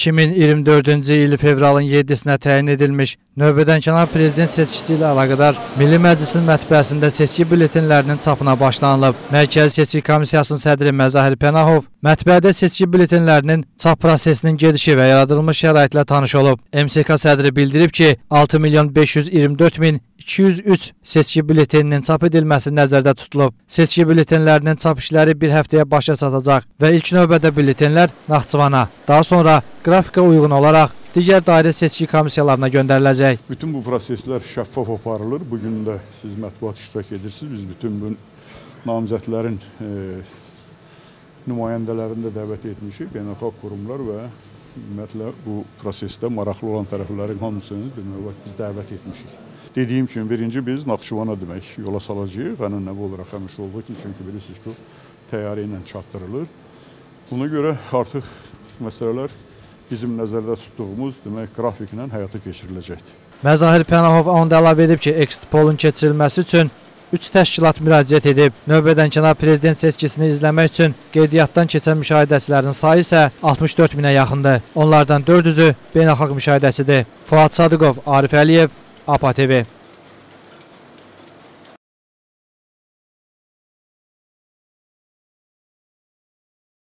2024-cü il fevralın 7-sinə təyin edilmiş növbədənkənar prezident seçkisi ilə əlaqədar Milli Məclisin mətbəəsində seçki bülletenlərinin çapına başlanılıb. Mərkəzi Seçki Komissiyasının sədri Məzahir Pənahov mətbəədə seçki bülletenlərinin çap prosesinin gedişi və yaradılmış şəraitlə tanış olub. MSK sədri bildirib ki, 6 milyon 524 min 203 seçki bülleteninin çap edilməsi nəzərdə tutulub. Seçki bülletenlərinin çap işləri bir həftəyə başa çatacaq və ilk növbədə bülletenlər Naxçıvana, daha sonra qrafika uyğun olaraq digər dairə seçki komissiyalarına göndəriləcək. Bütün bu proseslər şəffaf aparılır. Bugün də siz mətbuat iştirak edirsiniz. Biz bütün bu namizədlərin e, nümayəndələrini də dəvət etmişik. Beynəlxalq qurumlar və ümumiyyətlə bu prosesdə maraqlı olan tərəflərin hamısını demək olar biz dəvət etmişik. Dediyim kimi birinci biz Naxçıvana demək yola salacağıq. Ənənəvi olaraq həmişə olduğu kimi çünki bilirsiniz ki, təyyarə ilə çatdırılır. Buna görə artıq məsələlər bizim nəzərdə tutduğumuz demək qrafiklə həyata keçiriləcəkdir. Məzahir Pənahov onda əlavə edib ki, exit polun keçirilməsi üçün 3 təşkilat müraciət edib. Növbədənkənar prezident seçkisini izləmək üçün qeydiyyatdan keçən müşahidəçilərin sayı isə 64 minə yaxındır. Onlardan 400-ü beynəlxalq müşahidəçidir. Fuad Sadıqov, Arif Əliyev, APA TV.